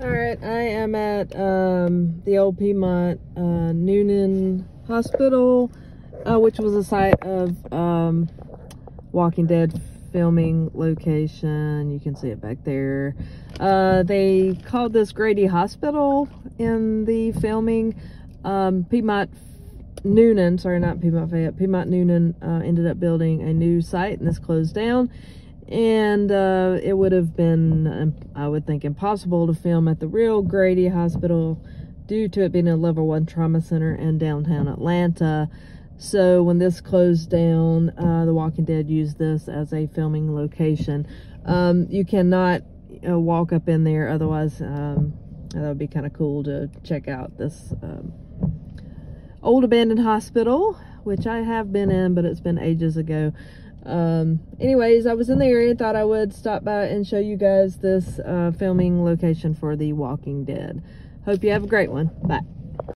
All right, I am at um, the old Piedmont uh, Newnan Hospital, uh, which was a site of um, Walking Dead filming location. You can see it back there. Uh, they called this Grady Hospital in the filming. Um, Piedmont Newnan, sorry, not Piedmont Fayette, Piedmont Newnan uh, ended up building a new site and this closed down. And uh, it would have been, um, I would think, impossible to film at the real Grady Hospital due to it being a level one trauma center in downtown Atlanta. So when this closed down, uh, The Walking Dead used this as a filming location. Um, you cannot uh, walk up in there, otherwise um, that would be kind of cool to check out this um, old abandoned hospital, which I have been in, but it's been ages ago. Um, anyways, I was in the area, and thought I would stop by and show you guys this uh, filming location for The Walking Dead. Hope you have a great one. Bye.